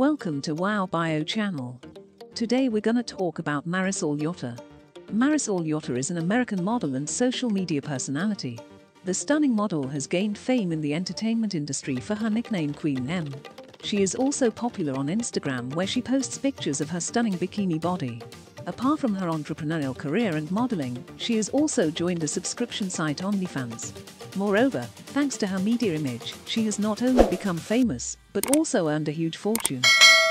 Welcome to Wow Bio channel. Today we're gonna talk about Marisol Yotta. Marisol Yotta is an American model and social media personality. The stunning model has gained fame in the entertainment industry for her nickname Queen M. She is also popular on Instagram where she posts pictures of her stunning bikini body. Apart from her entrepreneurial career and modeling, she has also joined the subscription site OnlyFans. Moreover, thanks to her media image, she has not only become famous, but also earned a huge fortune.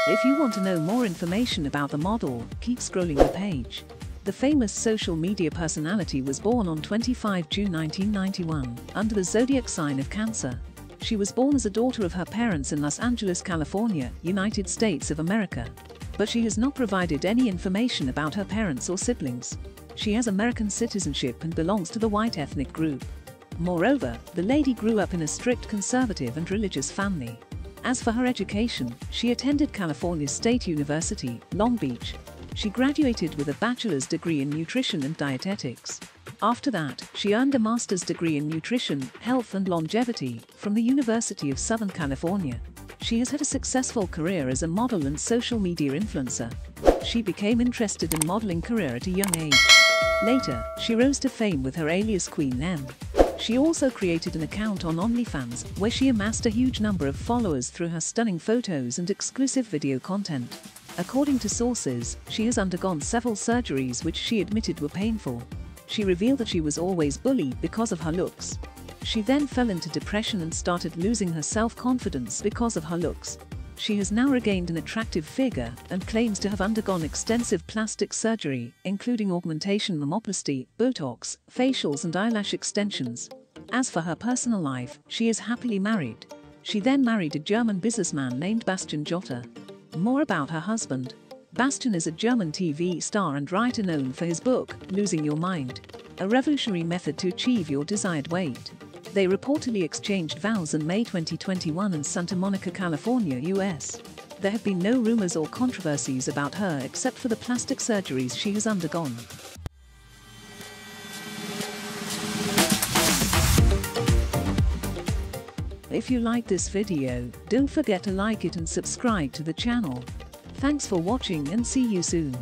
If you want to know more information about the model, keep scrolling the page. The famous social media personality was born on 25 June 1991, under the zodiac sign of Cancer. She was born as a daughter of her parents in Los Angeles, California, United States of America. But she has not provided any information about her parents or siblings. She has American citizenship and belongs to the white ethnic group. Moreover, the lady grew up in a strict conservative and religious family. As for her education, she attended California State University, Long Beach. She graduated with a bachelor's degree in nutrition and dietetics. After that, she earned a master's degree in nutrition, health and longevity from the University of Southern California. She has had a successful career as a model and social media influencer. She became interested in modeling career at a young age. Later, she rose to fame with her alias Queen M. She also created an account on OnlyFans where she amassed a huge number of followers through her stunning photos and exclusive video content. According to sources, she has undergone several surgeries which she admitted were painful. She revealed that she was always bullied because of her looks. She then fell into depression and started losing her self-confidence because of her looks. She has now regained an attractive figure and claims to have undergone extensive plastic surgery, including augmentation mammoplasty, Botox, facials and eyelash extensions. As for her personal life, she is happily married. She then married a German businessman named Bastian Yotta. More about her husband. Bastian is a German TV star and writer known for his book, Losing Your Mind, a revolutionary method to achieve your desired weight. They reportedly exchanged vows in May 2021 in Santa Monica, California, US. There have been no rumors or controversies about her except for the plastic surgeries she has undergone. If you like this video, don't forget to like it and subscribe to the channel. Thanks for watching and see you soon.